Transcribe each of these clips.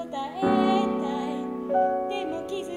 答えたい。でも気づ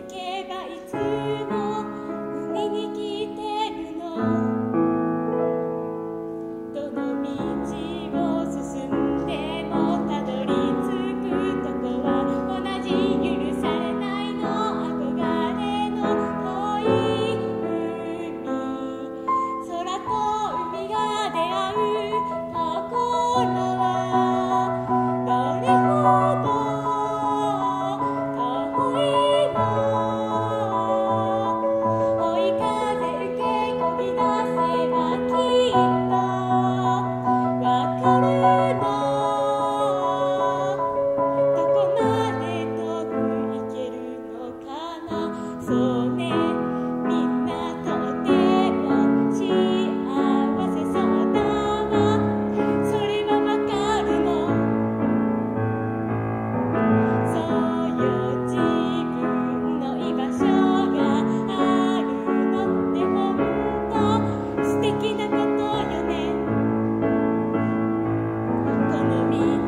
阿弥。